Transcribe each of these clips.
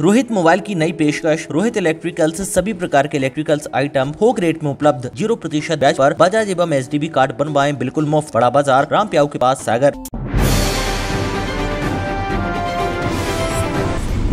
Rohit mobile की नई पेशकश, रोहित इलेक्ट्रिकल्स सभी प्रकार के इलेक्ट्रिकल्स आइटम थोक रेट में उपलब्ध। ज़ीरो प्रतिशत ब्याज पर बजाज एवं एच कार्ड बनवाएँ, बिल्कुल मुफ़्त। बड़ा बाज़ार, राम के पास सागर।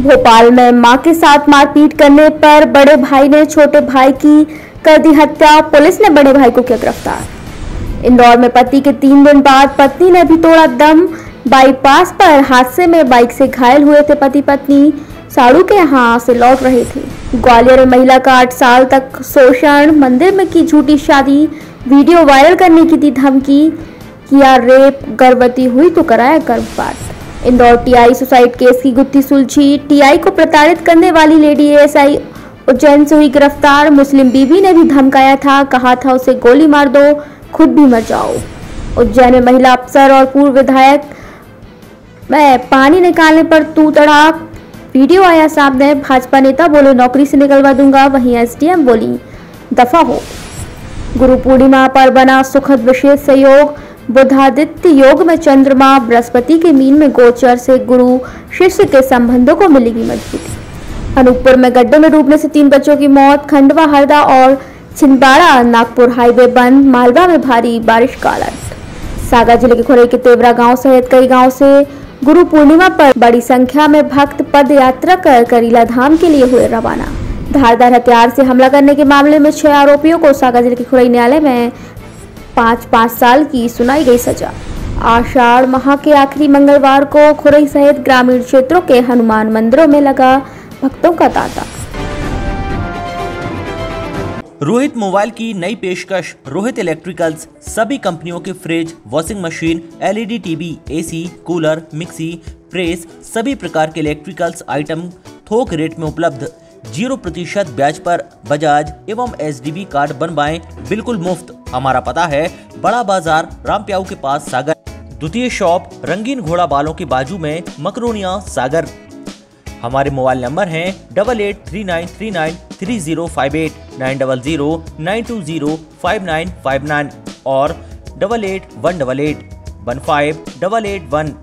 भोपाल में माँ के साथ मारपीट करने पर बड़े भाई ने छोटे भाई की कर दी हत्या। पुलिस ने बड़े भाई को किया गिरफ़्तार। इंदौर में पति के तीन दिन बाद पत्नी ने भी तोड़ा दम। बाईपास पर हादसे में बाइक से घायल हुए थे पति पत्नी साड़ू के यहाँ से लौट रहे थे। ग्वालियर में महिला का आठ साल तक शोषण, मंदिर में की झूठी शादी, वीडियो वायरल करने की दी धमकी, किया रेप, गर्भवती हुई तो कराया गर्भपात। इंदौर टीआई सुसाइड केस की गुत्थी सुलझी। टीआई को प्रताड़ित करने वाली लेडी एएसआई उज्जैन से हुई गिरफ़्तार। मुस्लिम बीबी ने भी धमकाया था, कहा था उसे गोली मार दो, खुद भी मर जाओ। उज्जैन में महिला अफसर और पूर्व विधायक, में पानी निकालने पर तू तड़ाक वीडियो आया सामने, भाजपा नेता बोले, नौकरी से निकलवा दूँगा। वहीं एसडीएम बोली, दफ़ा हो। गुरु पूर्णिमा पर बना सुखद विशेष सहयोग। बुधादित्य योग में चंद्रमा, बृहस्पति के मीन में गोचर से गुरु, शिष्य के संबंधों को मिलेगी मजबूती। अनूपपुर में गड्ढे में डूबने से तीन बच्चों की मौत, खंडवा, हरदा और छिंदवाड़ा, नागपुर हाईवे बंद, मालवा में भारी बारिश का अलर्ट। सागर ज़िले के खुरई के तेवरा गाँव सहित कई गाँव से गुरु पूर्णिमा पर बड़ी संख्या में भक्त पद यात्रा कर करीला धाम के लिए हुए रवाना। धारदार हथियार से हमला करने के मामले में छह आरोपियों को सागर ज़िले के खुरई न्यायालय में पाँच पाँच साल की सुनाई गई सजा। आषाढ़ माह के आखिरी मंगलवार को खुरई सहित ग्रामीण क्षेत्रों के हनुमान मंदिरों में लगा भक्तों का तांता। रोहित मोबाइल की नई पेशकश, रोहित इलेक्ट्रिकल्स सभी कंपनियों के fridge washing machine LED TV AC cooler mixie press सभी प्रकार के इलेक्ट्रिकल्स आइटम थोक रेट में उपलब्ध। ज़ीरो प्रतिशत ब्याज पर बजाज एवं एच कार्ड बनवाएँ बिल्कुल मुफ़्त। हमारा पता है, बड़ा बाज़ार राम प्याऊ के पास सागर। द्वितीय शॉप रंगीन घोड़ा बालों के बाजू में मकरोनिया सागर। हमारे मोबाइल नंबर हैं double eight three nine three nine three zero five eight, nine double zero, nine two zero, five nine five nine और double eight one double eight, one five double eight one.